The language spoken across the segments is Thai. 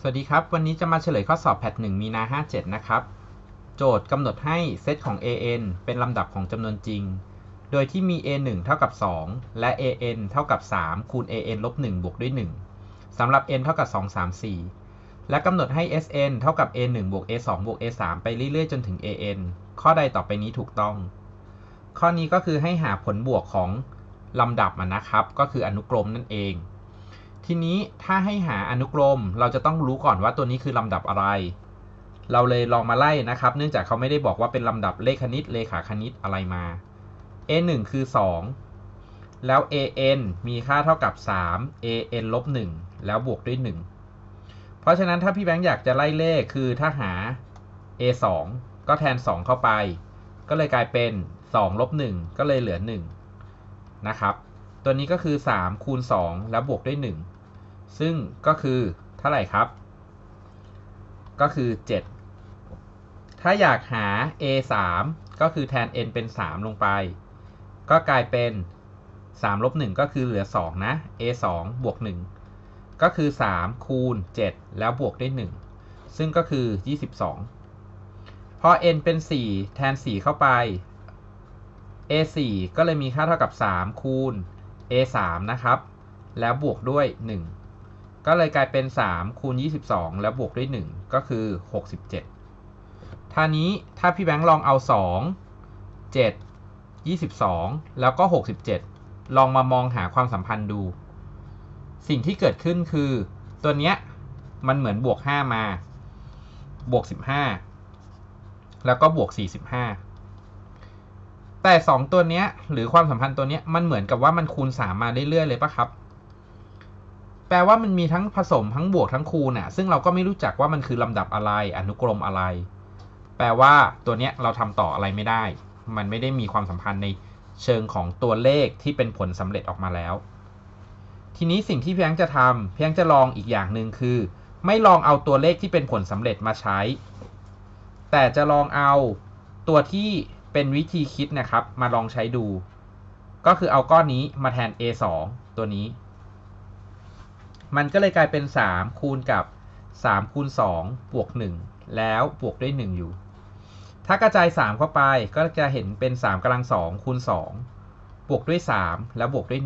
สวัสดีครับ วันนี้จะมาเฉลยข้อสอบแพท1มีนา 57 นะครับ โจทย์กำหนดให้เซตของ an เป็นลำดับของจำนวนจริง โดยที่มี a1 เท่ากับ 2 และ an เท่ากับ 3 คูณ an ลบ1บวกด้วย 1สำหรับ n เท่ากับ 2 3 4 และกำหนดให้ sn เท่ากับ a1 บวก a2 บวก a3 ไปเรื่อยๆ จนถึง an ข้อใดต่อไปนี้ถูกต้อง ข้อนี้ก็คือให้หาผลบวกของลำดับนะครับ ก็คืออนุกรมนั่นเอง ทีนี้ถ้าให้หาอนุกรม เราจะต้องรู้ก่อนว่าตัวนี้คือลำดับอะไร เราเลยลองมาไล่นะครับ เนื่องจากเขาไม่ได้บอกว่าเป็นลำดับเลขคณิตเลขาคณิตอะไรมา a 1คือ 2 แล้ว an มีค่าเท่ากับ 3 an ลบ1แล้วบวกด้วย 1 เพราะฉะนั้นถ้าพี่แบงค์อยากจะไล่เลขคือถ้าหา a 2ก็แทน 2 เข้าไป ก็เลยกลายเป็น2ลบ1ก็เลยเหลือ 1 นะครับ ตัวนี้ก็คือ 3 คูณ 2 แล้วบวกด้วย 1 ซึ่งก็คือเท่าไหร่ครับ ก็คือ 7 ถ้าอยากหา a 3ก็คือแทน n เป็น 3 ลงไป ก็กลายเป็น3ลบ1ก็คือเหลือ 2 นะ a 2บวก 1 ก็คือ 3 คูณ 7 แล้วบวกด้วย 1 ซึ่งก็คือ 22 พอ n เป็น 4 แทน 4 เข้าไป a 4ก็เลยมีค่าเท่ากับ 3 คูณ a 3นะครับ แล้วบวกด้วย 1 ก็เลยกลายเป็น 3 คูณ 22 แล้วบวกด้วย 1 ก็คือ 67ท่านี้ถ้าพี่แบงค์ลองเอา 2 7 22 แล้วก็ 67 ลองมามองหาความสัมพันธ์ดู สิ่งที่เกิดขึ้นคือ ตัวเนี้ยมันเหมือนบวก 5 มา บวก 15 แล้วก็บวก 45 แต่2ตัวเนี้ย หรือความสัมพันธ์ตัวเนี้ยมันเหมือนกับว่ามันคูณ3มมาเรื่อยๆเลยปะครับ แปลว่ามันมีทั้งผสมทั้งบวกทั้งคูณน่ะ ซึ่งเราก็ไม่รู้จักว่ามันคือลำดับอะไร อนุกรมอะไร แปลว่าตัวเนี้ยเราทำต่ออะไรไม่ได้ มันไม่ได้มีความสัมพันธ์ในเชิงของตัวเลขที่เป็นผลสำเร็จออกมาแล้ว ทีนี้สิ่งที่เพียงจะทำเพียงจะลองอีกอย่างหนึ่งคือ ไม่ลองเอาตัวเลขที่เป็นผลสำเร็จมาใช้ แต่จะลองเอาตัวที่ เป็นวิธีคิดนะครับ มาลองใช้ดู ก็คือเอาก้อนนี้มาแทน a 2ตัวนี้ มันก็เลยกลายเป็น 3 คูณกับ 3 คูณ 2 บวก 1 แล้วบวกด้วย 1 อยู่ ถ้ากระจาย 3 เข้าไปก็จะเห็นเป็น 3กำลัง 2 คูณ 2 บวกด้วย 3 แล้วบวกด้วย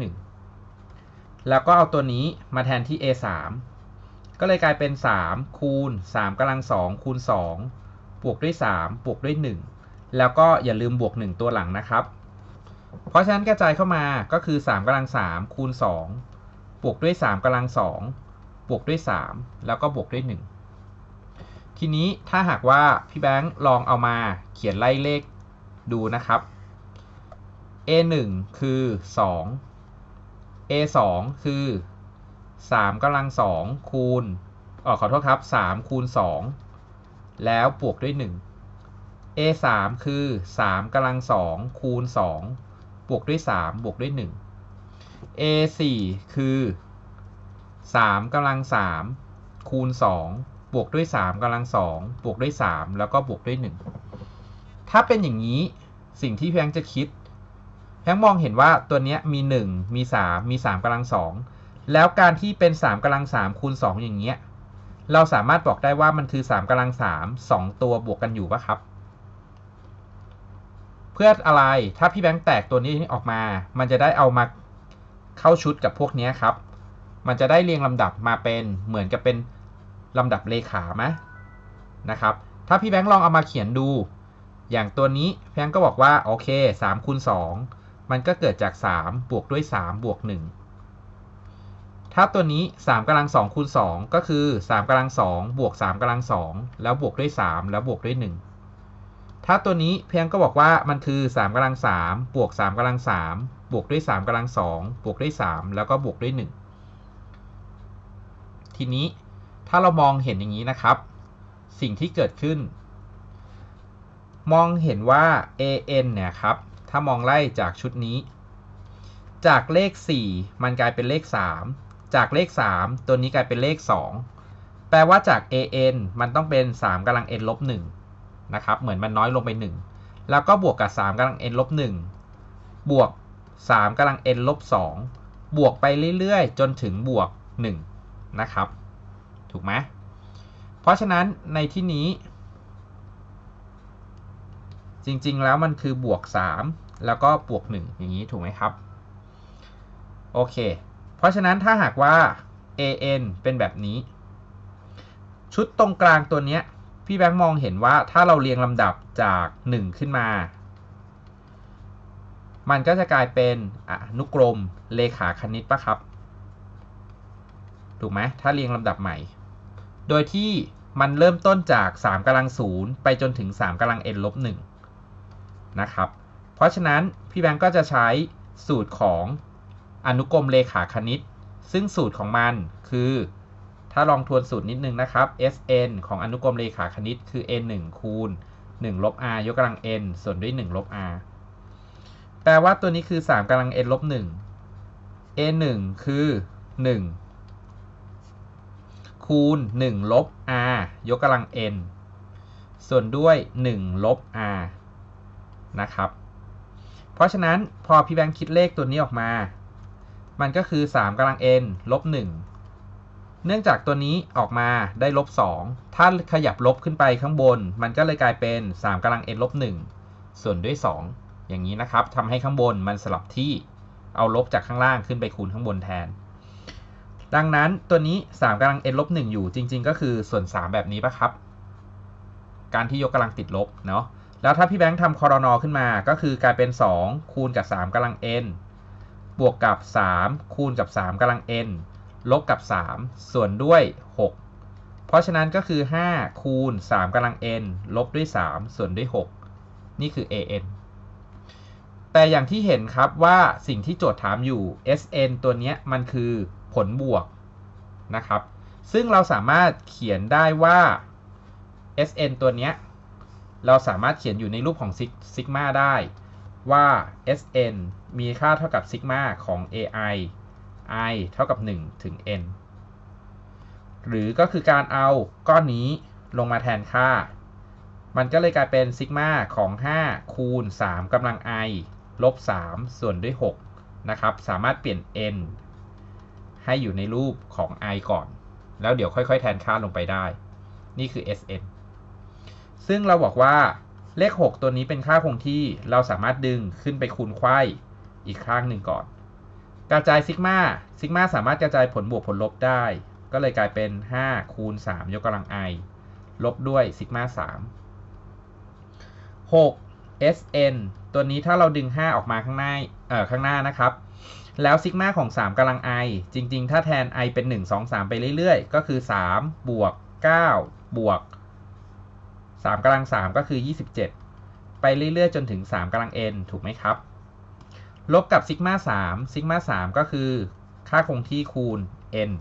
1 แล้วก็เอาตัวนี้มาแทนที่ a 3ก็เลยกลายเป็น 3 คูณ 3กำลัง 2 คูณ 2 บวกด้วย 3 บวกด้วย 1 แล้วก็อย่าลืมบวก 1 ตัวหลังนะครับ เพราะฉะนั้นกระจายเข้ามาก็คือ 3กำลัง 3 คูณ 2 บวกด้วย 3กำลัง 2 บวกด้วย 3 แล้วก็บวกด้วย 1 ทีนี้ถ้าหากว่าพี่แบงค์ลองเอามาเขียนไล่เลขดูนะครับ a 1 คือ 2 a 2 คือ 3กำลัง 2 คูณอ๋อขอโทษครับ 3 คูณ 2 แล้วบวกด้วย 1 a 3คือ3กำลัง2คูณ2บวกด้วย 3 บวกด้วย 1 a 4คือ3กำลัง3คูณ2บวกด้วย 3กำลัง2บวกด้วย 3 แล้วก็บวกด้วย 1 ถ้าเป็นอย่างนี้สิ่งที่เพียงจะคิดเพียงมองเห็นว่าตัวนี้มี 1 มี 3 มี3กำลัง2แล้วการที่เป็น3กำลัง3คูณ2อย่างเงี้ยเราสามารถบอกได้ว่ามันคือ3กำลัง3 2 ตัวบวกกันอยู่ปะครับ เพื่ออะไรถ้าพี่แบงค์แตกตัวนี้ออกมา มันจะได้เอามาเข้าชุดกับพวกนี้ครับ มันจะได้เรียงลำดับมาเป็นเหมือนกับเป็นลำดับเลขาไหมนะครับ ถ้าพี่แบงค์ลองเอามาเขียนดู อย่างตัวนี้พี่แบงค์ก็บอกว่าโอเค3คูณ2มันก็เกิดจาก 3 บวกด้วย 3 บวก 1 ถ้าตัวนี้ 3กำลัง2คูณ2ก็คือ 3กำลัง2บวก3กำลัง2แล้วบวกด้วย 3 แล้วบวกด้วย 1 ถ้าตัวนี้เพียงก็บอกว่ามันคือ3กำลัง3บวก3กำลัง3บวกด้วย3กำลัง2บวกด้วย 3 แล้วก็บวกด้วย 1 ทีนี้ถ้าเรามองเห็นอย่างนี้นะครับ สิ่งที่เกิดขึ้น มองเห็นว่า an เนี่ยครับ ถ้ามองไล่จากชุดนี้ จากเลข 4 มันกลายเป็นเลข 3 จากเลข 3 ตัวนี้กลายเป็นเลข 2 แปลว่าจาก an มันต้องเป็น 3กำลัง n ลบ1 นะครับ เหมือนมันน้อยลงไป 1 แล้วก็บวกกับ 3กำลัง n ลบ1บวก 3กำลัง n ลบ2บวกไปเรื่อยๆ จนถึงบวก 1 นะครับ ถูกไหมเพราะฉะนั้นในที่นี้ จริงๆแล้วมันคือบวก 3 แล้วก็บวก 1 อย่างนี้ถูกไหมครับ โอเค เพราะฉะนั้นถ้าหากว่า an เป็นแบบนี้ ชุดตรงกลางตัวเนี้ย พี่แบงค์มองเห็นว่าถ้าเราเรียงลำดับจาก 1 ขึ้นมา มันก็จะกลายเป็นอนุกรมเลขาคณิตปะครับ ถูกไหมถ้าเรียงลำดับใหม่ โดยที่มันเริ่มต้นจาก 3กำลัง0ไปจนถึง 3กำลัง n ลบ1นะครับ เพราะฉะนั้นพี่แบงก์ก็จะใช้สูตรของอนุกรมเลขาคณิต ซึ่งสูตรของมันคือ ถ้าลองทวนสูตรนิดนึงนะครับ Sn ของอนุกรมเลขาคณิตคือ n 1คูณ1ลบ r ยกกำลัง n ส่วนด้วย1ลบ r แปลว่าตัวนี้คือ 3กำลัง n ลบ1 a 1คือ 1 คูณ 1 ลบ r ยกกำลัง n ส่วนด้วย 1 ลบ r นะครับ เพราะฉะนั้นพอพี่แบงค์คิดเลขตัวนี้ออกมา มันก็คือ 3กำลัง n ลบ 1 เนื่องจากตัวนี้ออกมาได้ลบ2ถ้าขยับลบขึ้นไปข้างบน มันก็เลยกลายเป็น 3กำลัง n ลบ1ส่วนด้วย 2 อย่างนี้นะครับทำให้ข้างบนมันสลับที่เอาลบจากข้างล่างขึ้นไปคูณข้างบนแทน ดังนั้นตัวนี้ 3กำลัง n ลบ1อยู่จริง ๆ ก็คือส่วน 3 แบบนี้ปะครับ การที่ยกกำลังติดลบเนาะแล้วถ้าพี่แบงค์ทำคอรนอขึ้นมาก็คือกลายเป็น 2 คูณกับ 3กำลัง n บวกกับ 3 คูณกับ 3กำลัง n ลบกับ 3 ส่วนด้วย 6 เพราะฉะนั้นก็คือ 5 คูณ 3กำลัง n ลบด้วย 3 ส่วนด้วย 6 นี่คือ an แต่อย่างที่เห็นครับว่าสิ่งที่โจทย์ถามอยู่ sn ตัวนี้มันคือผลบวกนะครับ ซึ่งเราสามารถเขียนได้ว่า sn ตัวนี้เราสามารถเขียนอยู่ในรูปของซิกมาได้ว่า sn มีค่าเท่ากับซิกมาของ ai i เท่ากับ 1 ถึง n หรือก็คือการเอาก้อนนี้ลงมาแทนค่า มันก็เลยกลายเป็นซิกมาของ 5 คูณ 3กำลัง i ลบ 3 ส่วนด้วย 6 นะครับ สามารถเปลี่ยน n ให้อยู่ในรูปของ i ก่อน แล้วเดี๋ยวค่อย ๆ แทนค่าลงไปได้ นี่คือ sn ซึ่งเราบอกว่าเลข 6 ตัวนี้เป็นค่าคงที่ เราสามารถดึงขึ้นไปคูณไขว้อีกข้างหนึ่งก่อน กระจายซิกมาซิกมาสามารถกระจายผลบวกผลลบได้ ก็เลยกลายเป็น 5 คูณ 3 ยกกำลัง i ลบด้วยซิกมา3 6 sn ตัวนี้ถ้าเราดึง 5 ออกมาข้างหน้าเอ่อข้างหน้านะครับ แล้วซิกมาของ 3กำลัง i จริง ๆ ถ้าแทน i เป็น 1 2 3 ไปเรื่อยๆ ก็คือ 3 บวก 9 บวก 3กำลัง 3 ก็คือ 27 ไปเรื่อยๆ จนถึง 3กำลัง n ถูกไหมครับ ลบกับซิกมา3ซิกมา3ก็คือ ค่าคงที่คูณ n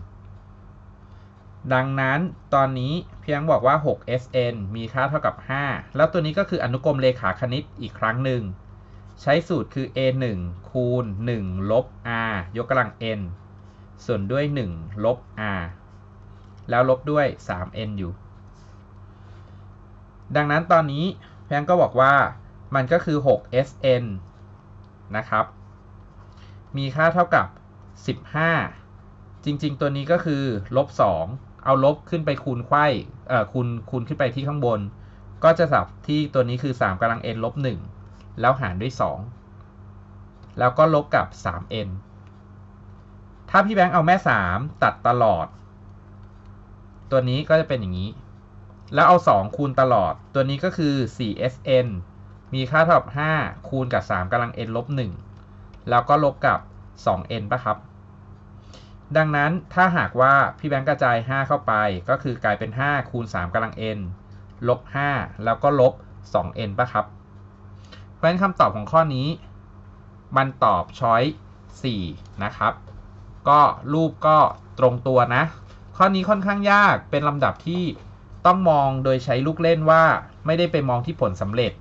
ดังนั้นตอนนี้เพียงบอกว่า 6sn มีค่าเท่ากับ 5 แล้วตัวนี้ก็คืออนุกรมเลขาคณิตอีกครั้งหนึ่ง ใช้สูตรคือ a 1 คูณ 1 ลบ r ยกกำลัง n ส่วนด้วย 1 ลบ r แล้วลบด้วย 3n อยู่ ดังนั้นตอนนี้เพียงก็บอกว่ามันก็คือ 6sn นะครับ มีค่าเท่ากับ 15 จริง ๆ ตัวนี้ก็คือลบ2เอาลบขึ้นไปคูณไขว้เอ่อคูณคูณขึ้นไปที่ข้างบน ก็จะสับที่ตัวนี้คือ 3กำลัง n ลบ1แล้วหารด้วย 2 แล้วก็ลบกับ 3n ถ้าพี่แบงค์เอาแม่ 3 ตัดตลอด ตัวนี้ก็จะเป็นอย่างนี้ แล้วเอา 2 คูณตลอด ตัวนี้ก็คือ 4sn มีค่าเท่ากับ 5 คูณกับ 3กำลัง n ลบ 1 แล้วก็ลบกับ 2n ป่ะครับ ดังนั้นถ้าหากว่าพี่แบงค์กระจาย 5 เข้าไป ก็คือกลายเป็น 5 คูณ3กำลัง n ลบ 5 แล้วก็ลบ 2n ป่ะครับ เพราะฉะนั้นคำตอบของข้อนี้ มันตอบช้อย4นะครับ ก็รูปก็ตรงตัวนะ ข้อนี้ค่อนข้างยากเป็นลำดับที่ต้องมองโดยใช้ลูกเล่นว่าไม่ได้ไปมองที่ผลสำเร็จ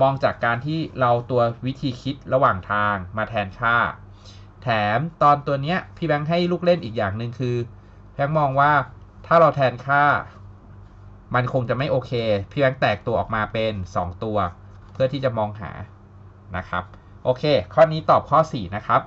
มองจากการที่เราตัววิธีคิดระหว่างทางมาแทนค่า แถมตอนตัวเนี้ยพี่แบงค์ให้ลูกเล่นอีกอย่างหนึ่งคือแบงค์มองว่าถ้าเราแทนค่า มันคงจะไม่โอเค พี่แบงค์แตกตัวออกมาเป็น 2 ตัว เพื่อที่จะมองหานะครับ โอเค ข้อนี้ตอบข้อ 4 นะครับ